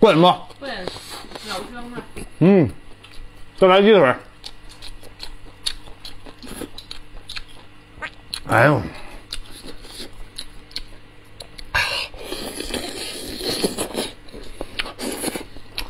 灌什么？灌老姜啊。嗯，再来鸡腿。哎呦！